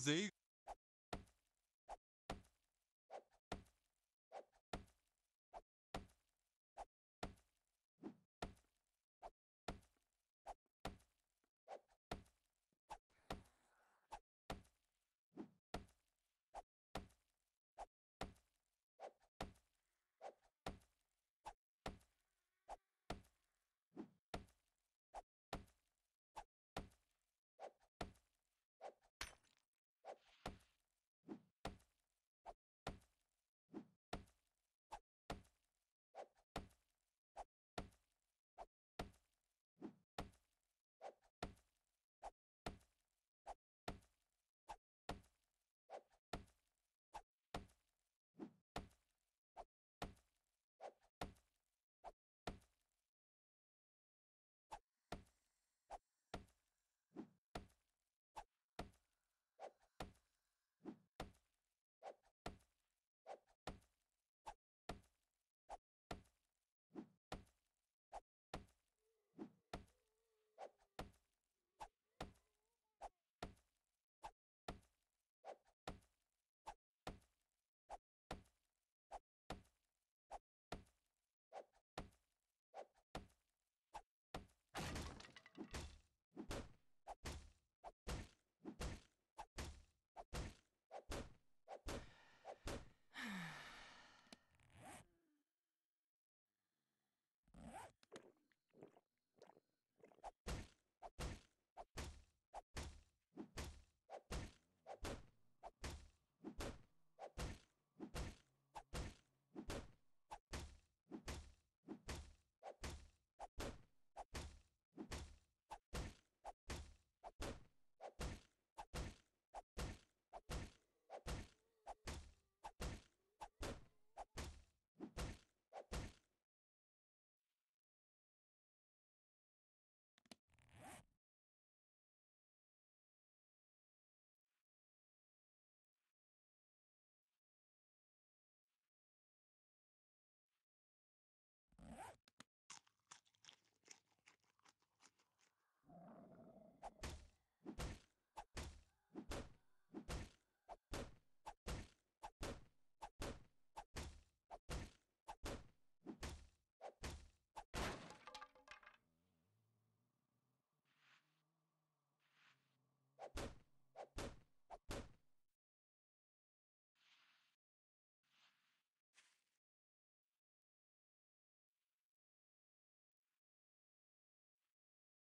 Games